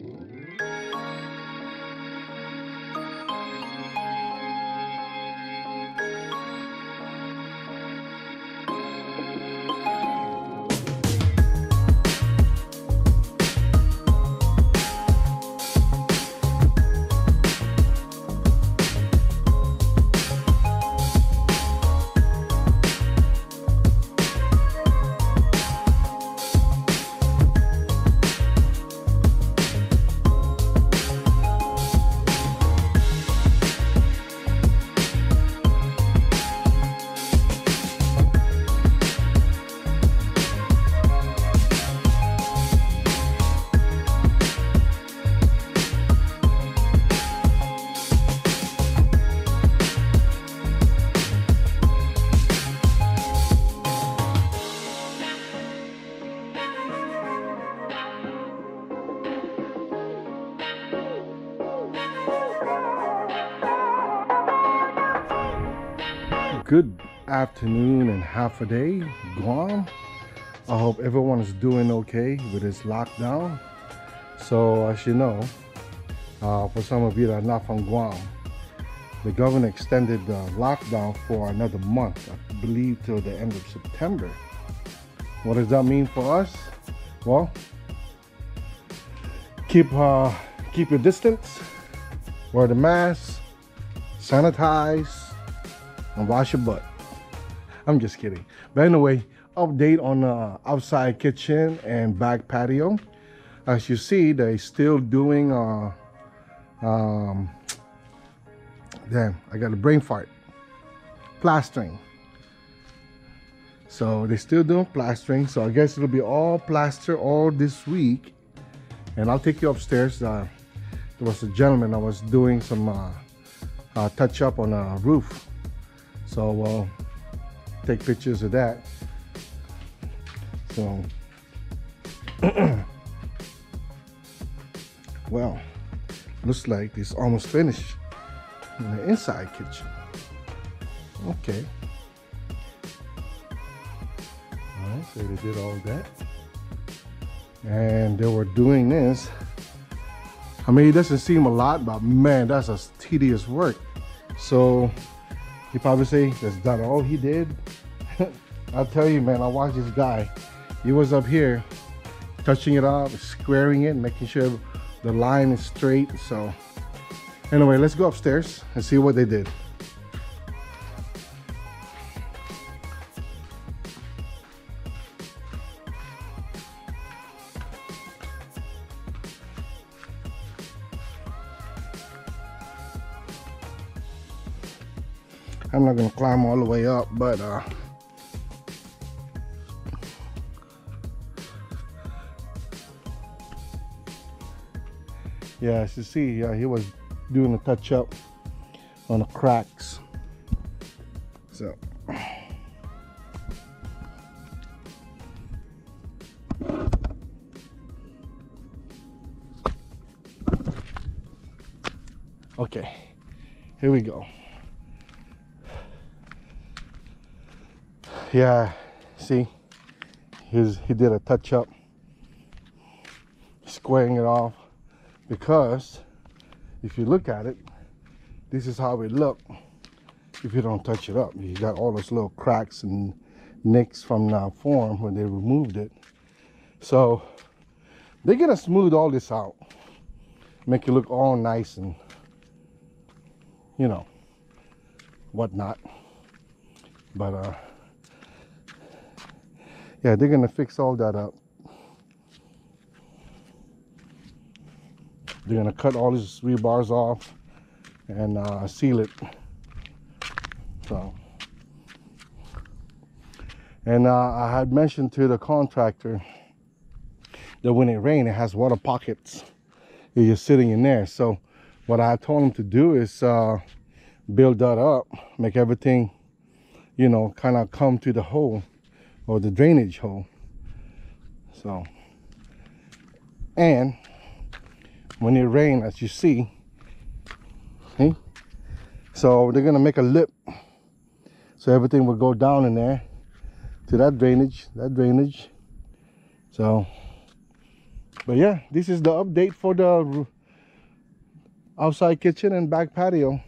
good afternoon and Hafa Adai Guam I hope everyone is doing okay with this lockdown. So as you know uh, for some of you that are not from Guam the government extended the lockdown for another month I believe till the end of September. What does that mean for us? Well keep uh, keep your distance wear the mask sanitize and wash your butt. I'm just kidding. But anyway, update on the outside kitchen and back patio. As you see, they're still doing, uh, um, damn, I got a brain fart, plastering. So they're still doing plastering. So I guess it'll be all plaster all this week. And I'll take you upstairs. Uh, there was a gentleman I was doing some uh, uh, touch up on a roof so take pictures of that. So, well, looks like it's almost finished in the inside kitchen. Okay. All right, so they did all that. And they were doing this. I mean, it doesn't seem a lot, but man, that's a tedious work. So he probably say that's not all he did. I'll tell you, man, I watched this guy. He was up here touching it up, squaring it, making sure the line is straight. So anyway, let's go upstairs and see what they did. I'm not gonna climb all the way up, but uh, yeah, as you see, uh, he was doing a touch up on the cracks. So. Okay, here we go. yeah see he's he did a touch up squaring it off because if you look at it this is how it look if you don't touch it up. You got all those little cracks and nicks from the form when they removed it. So they're gonna smooth all this out. Make it look all nice and you know whatnot. But uh yeah they're gonna fix all that up they're gonna cut all these rebars off and uh, seal it. So. And uh, I had mentioned to the contractor that when it rains it has water pockets. You're just sitting in there. So what I told him to do is uh, build that up make everything you know kind of come to the hole or the drainage hole. So. And when it rains as you see see? So they're gonna make a lip so everything will go down in there to that drainage that drainage. So but yeah this is the update for the outside kitchen and back patio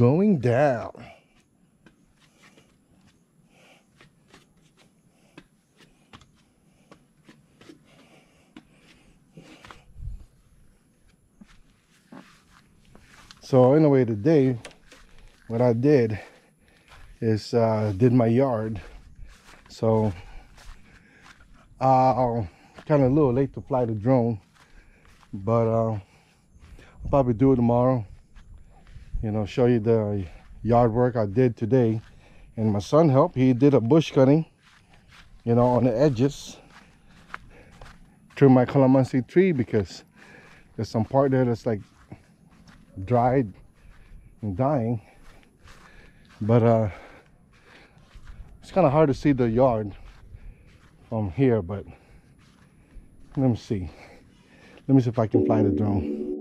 going down. So anyway, today, what I did is uh, did my yard. So uh, kind of a little late to fly the drone, but uh, I'll probably do it tomorrow you know show you the yard work I did today. And my son helped. He did a bush cutting you know on the edges through my calamansi tree because there's some part there that's like dried and dying. But uh it's kind of hard to see the yard from here but let me see. Let me see if I can fly the drone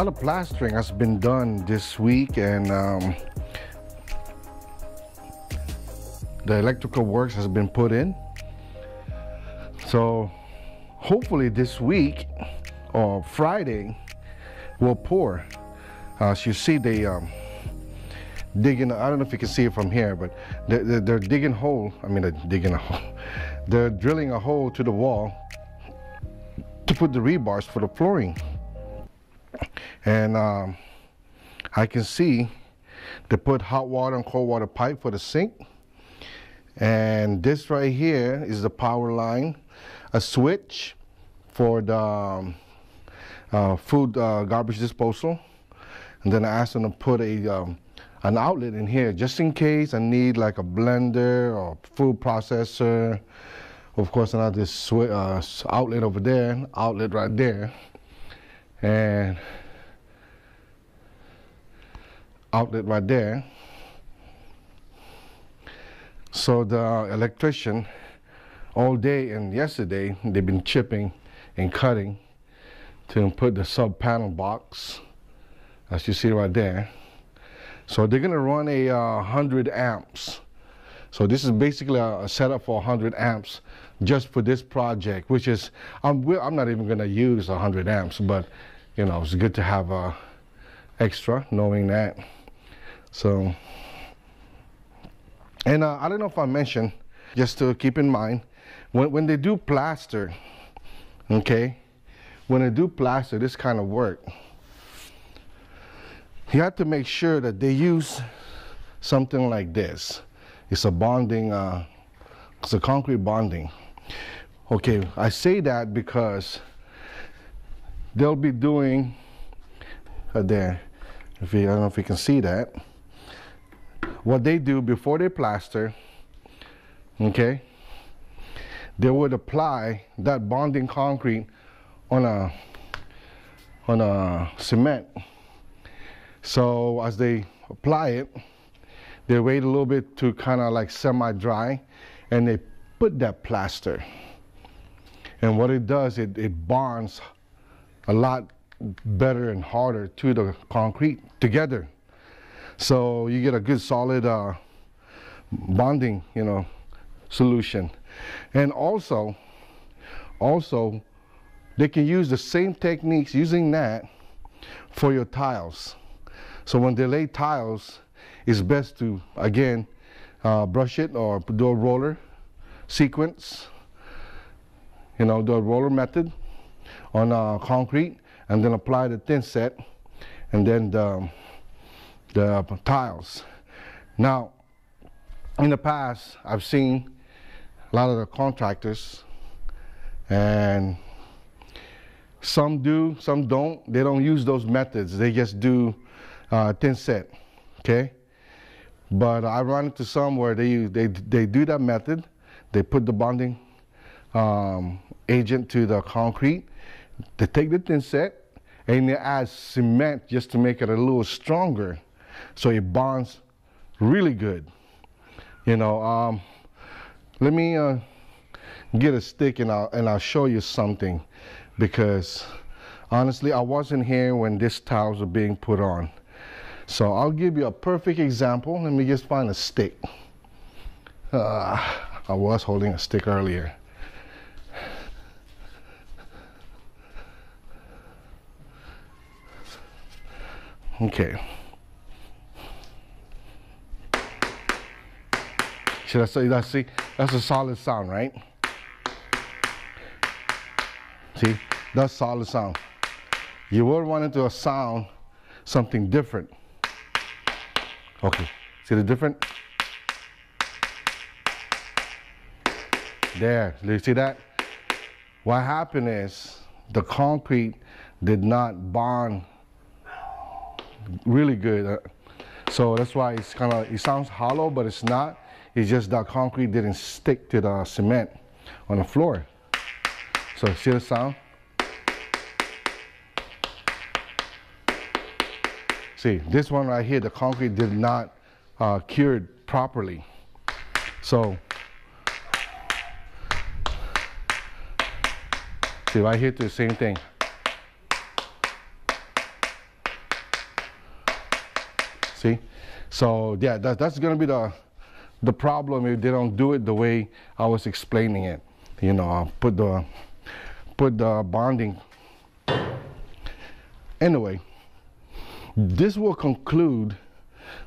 lot of plastering has been done this week and um, the electrical works has been put in. So hopefully this week or Friday will pour. As you see they um, digging I don't know if you can see it from here but they're, they're, digging hole I mean they're digging a hole. They're drilling a hole to the wall to put the rebars for the flooring and um, I can see they put hot water and cold water pipe for the sink. And this right here is the power line a switch for the um, uh, food uh, garbage disposal. And then I asked them to put a um, an outlet in here just in case I need like a blender or food processor. Of course this uh, outlet over there outlet right there. And outlet right there. So the electrician all day and yesterday they've been chipping and cutting to put the sub panel box as you see right there. So they're gonna run a uh, 100 amps. So this is basically a, a, setup for 100 amps just for this project, which is, I'm, I'm not even gonna use 100 amps, but you know, it's good to have a extra knowing that. So, and uh, I don't know if I mentioned, just to keep in mind, when, when they do plaster, okay, when they do plaster, this kind of work, you have to make sure that they use something like this. It's a bonding, uh, it's a concrete bonding. Okay, I say that because they'll be doing uh, there. If you, I don't know if you can see that what they do before they plaster, okay, they would apply that bonding concrete on a on a cement. So as they apply it, they wait a little bit to kind of like semi-dry and they put that plaster. And what it does, it, it bonds a lot better and harder to the concrete together. So you get a good solid uh, bonding, you know, solution. And also, also, they can use the same techniques using that for your tiles. So when they lay tiles, it's best to, again, uh, brush it or do a roller sequence, you know, do a roller method on uh, concrete and then apply the thin set and then the, the tiles. Now, in the past, I've seen a lot of the contractors and some do, some don't. They don't use those methods. They just do uh, thin set, okay? But I run into some where they, they, they do that method. They put the bonding um, agent to the concrete. They take the thin set and they add cement just to make it a little stronger so it bonds really good. You know, um, let me uh, get a stick and I'll, and I'll show you something because honestly, I wasn't here when these tiles were being put on. So I'll give you a perfect example. Let me just find a stick. Uh, I was holding a stick earlier. Okay. Should I say that? See, that's a solid sound, right? See, that's solid sound. You would want it to sound something different. Okay, see the different? There, do you see that? What happened is the concrete did not bond really good. Uh, so that's why it's kind of, it sounds hollow, but it's not. It's just that concrete didn't stick to the cement on the floor. So see the sound? See, this one right here, the concrete did not uh, cure properly. So, see right here, the same thing. See? So yeah, that, that's gonna be the the problem if they don't do it the way I was explaining it. You know, I'll put the put the bonding. Anyway, this will conclude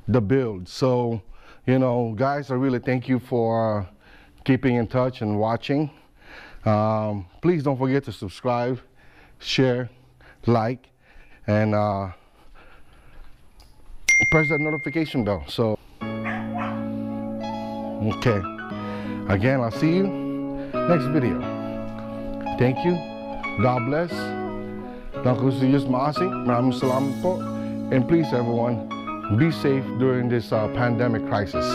the build. So, you know, guys, I really thank you for keeping in touch and watching. Um, please don't forget to subscribe, share, like, and uh, press that notification bell. So, okay. Again, I'll see you next video. Thank you. God bless. And please, everyone, be safe during this uh, pandemic crisis.